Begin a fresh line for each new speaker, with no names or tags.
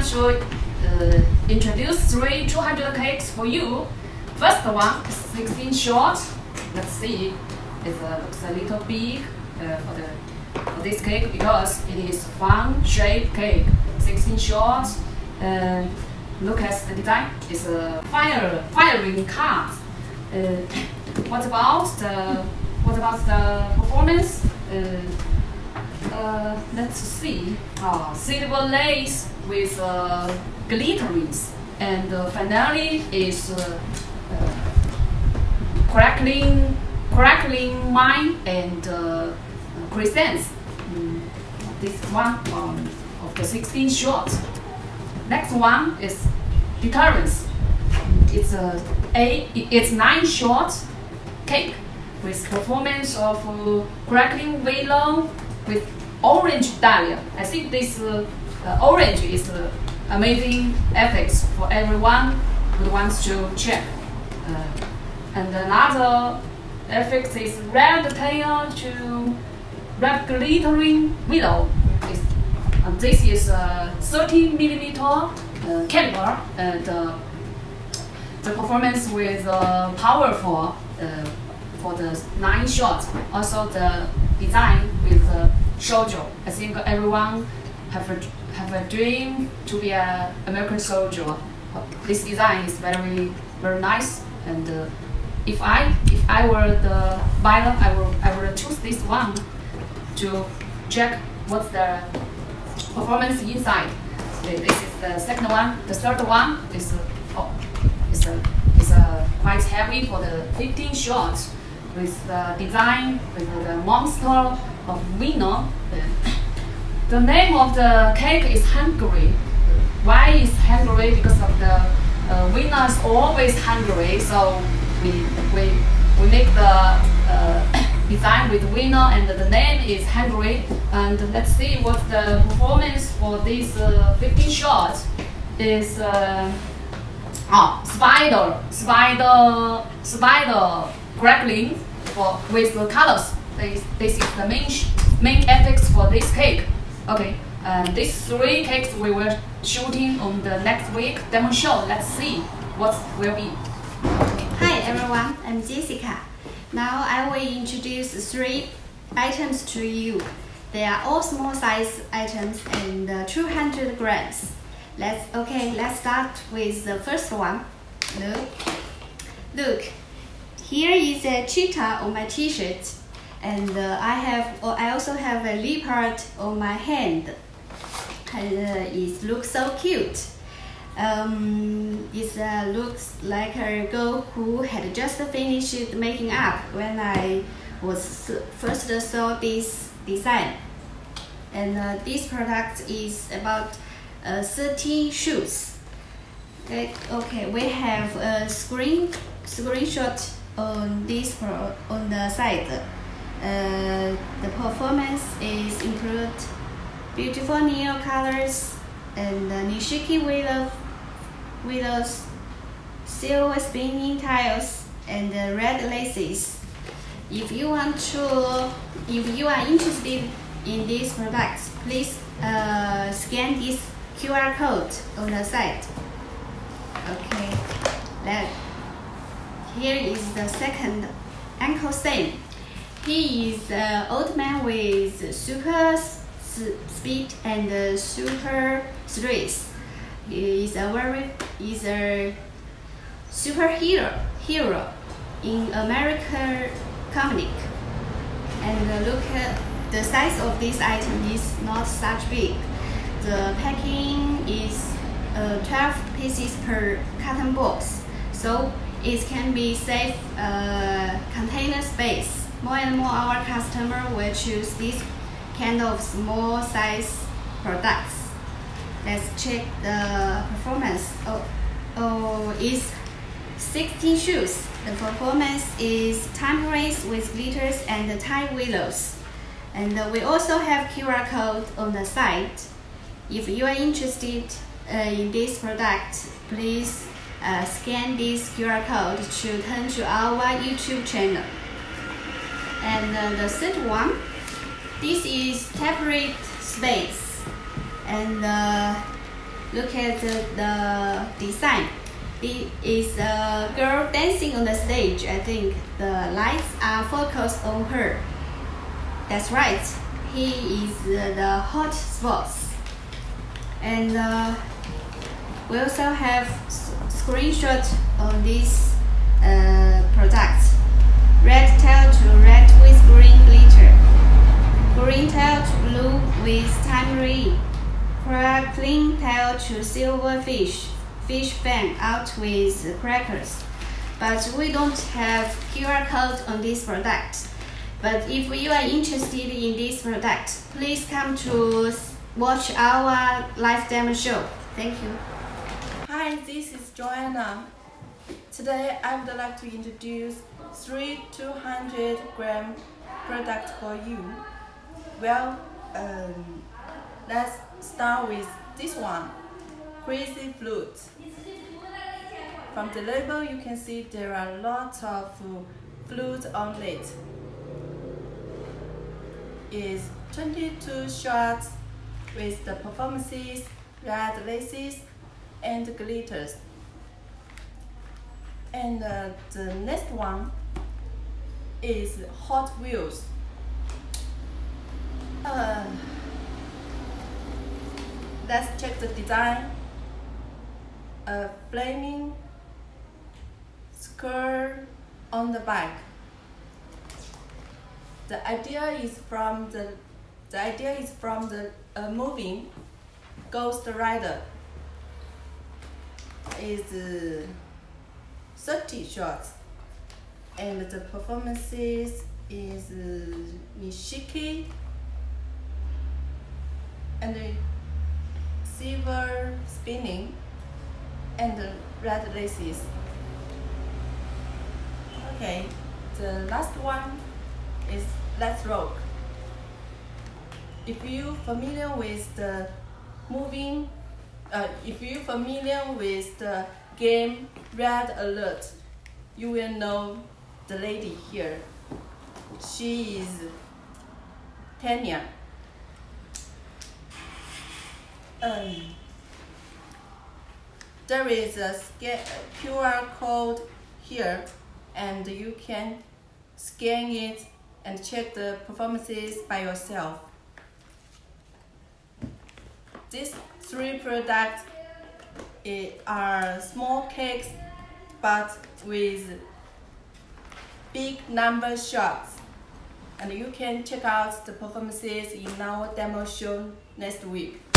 to uh, introduce three 200 cakes for you. First one is 16 short. Let's see, it uh, looks a little big uh, for the for this cake because it is fun shaped cake. 16 short. Uh, look at the design. It's a fire firing card. Uh, what about the what about the performance? Uh, uh, let's see. Uh, silver lace with uh, glitterings, and uh, finally is uh, uh, crackling, crackling mine and uh, crescents. Mm, this one um, of the 16 short. Next one is deterrence. It's a, a it's nine short cake with performance of uh, crackling willow with orange dahlia. I think this uh, uh, orange is uh, amazing effects for everyone who wants to check. Uh, and another effect is red tail to red glittering willow. This is a 30 millimeter uh, caliber and the performance with uh, powerful uh, for the nine shots. Also the design with uh, soldier. I think everyone have a, have a dream to be an American soldier. This design is very very nice and uh, if I if I were the buyer, I will I will choose this one to check what's the performance inside. This is the second one. The third one is uh, oh, is a is a quite heavy for the 15 shots with the design with the monster of winner. The name of the cake is hungry. Why is hungry? Because of the uh, is always hungry. So we we we make the uh, design with winner and the name is hungry. And let's see what the performance for this uh, 15 shots is. Uh, oh, spider, spider, spider crackling for with the colors. This, this is the main main effects for this cake. Okay, and these three cakes we will shooting on the next week demo show. Let's see what will be.
Hi everyone, I'm Jessica. Now I will introduce three items to you. They are all small size items and uh, 200 grams. Let's okay. Let's start with the first one. Look, look. Here is a cheetah on my T-shirt, and uh, I have. Oh, I also have a leopard on my hand. And uh, it looks so cute. Um, it uh, looks like a girl who had just finished making up when I was first saw this design. And uh, this product is about uh, 13 shoes. Okay, okay, we have a screen screenshot on this pro, on the side. Uh, the performance is include beautiful neon colors and uh, nishiki willow willows, silver spinning tiles, and uh, red laces. If you want to, if you are interested in these products, please uh, scan this QR code on the site. Okay, that here is the second Uncle Sam. He is an old man with super speed and uh, super strength. He is a very is a superhero hero in American comic. And uh, look at the size of this item is not such big. The packing is uh, 12 pieces per carton box, so it can be save uh, container space. More and more our customer will choose this kind of small size products. Let's check the performance. Oh, oh, it's 16 shoes. The performance is timeless with glitters and tie willows. And we also have QR code on the site. If you are interested uh, in this product, please uh, scan this QR code to turn to our YouTube channel. And uh, the third one, this is Taproot Space. And uh, Look at the, the design. It is a girl dancing on the stage. I think the lights are focused on her. That's right. He is the hot spots. And uh, we also have screenshot on this uh, product. Red tail to red with green glitter. Green tail to blue with tamarind. Crackling tail to silver fish. Fish fan out with crackers. But we don't have QR code on this product. But if you are interested in this product, please come to watch our live demo show. Thank you.
Hi, this is Joanna. Today I would like to introduce three 200 gram products for you. Well, um, let's start with this one, Crazy Fruit. From the label you can see there are lots of fruit on it. it. Is 22 shots with the performances, red laces, and glitters. And uh, the next one is Hot Wheels. Uh, let's check the design. A flaming skirt on the back. The idea is from the the idea is from the uh, movie Ghost Rider is uh, 30 shots and the performances is uh, and uh, silver spinning and red laces. Okay, the last one is Let's Rock. If you familiar with the moving uh, if you're familiar with the game Red Alert, you will know the lady here. She is Tanya. Um, there is a QR code here and you can scan it and check the performances by yourself. These three products are small cakes but with big number shots. And you can check out the performances in our demo show next week.